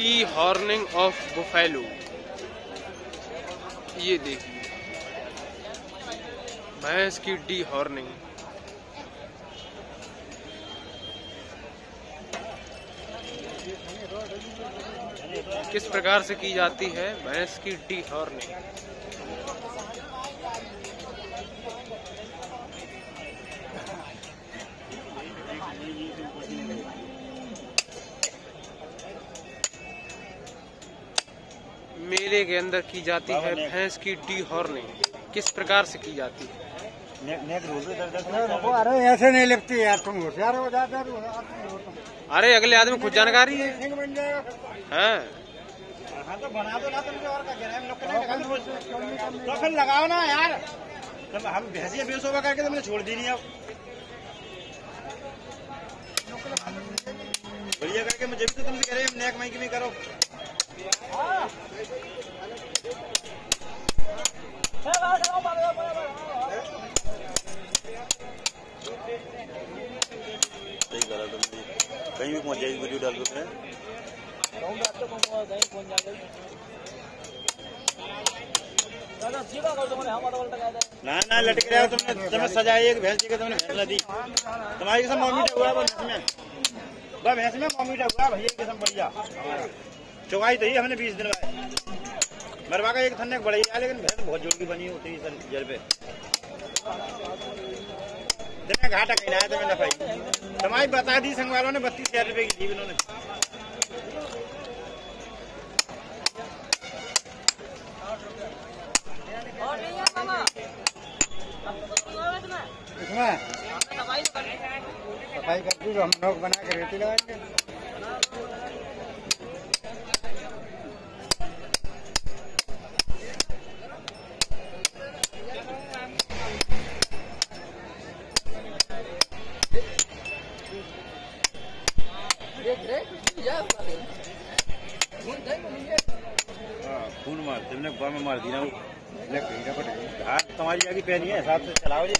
D horning of buffalo. ये देखिए भैंस की डी हॉर्निंग। किस प्रकार से की जाती है भैंस की डी हॉर्निंग? मेले के अंदर की जाती है भैंस की डी हॉर्निंग किस प्रकार से की जाती है? अरे ऐसे नहीं लगती यार तुम होशियार हो जाते अरे अगले आदमी खुद जानकारी है। हाँ। हाँ तो बना दो ना तुमसे और क्या तो फिर लगाओ ना यार। तब हम भैंसिया करके तुमने छोड़ दी नहीं अब। बढ़िया करके मुझे भी तो तुमसे कह रहे हैं नेक माइक में करो सही करा तुमने कहीं भी पहुँच जाएगी वीडियो डाल दो ना ना, लटक रहा तुमने तुम्हें सजाई एक भैंस के, तुमने भैंस दी। तुम्हारी कसम मॉमीटा हुआ भैंस में बस भैंस में मॉमीटा हुआ भैया कसम बढ़िया। चुगाई तो ही हमने बीस दिन बाद मरवा का एक थन्ने बढ़ी है, लेकिन भैंस बहुत जोड़ की बनी होती है सर जल पे। इतना घाटा कहीं आया था मैंने भाई। तुम्हारी बता दी संघ वालों ने बत्तीस हज़ार रुपए की दी उन्होंने सफ़ाई कर दी हम लोग बना के रेती लगाएँगे। तुमने मार ना वो मैं कहीं ना पटेगा घाट तुम्हारी आगे पहनी है हिसाब से चलाओ जी।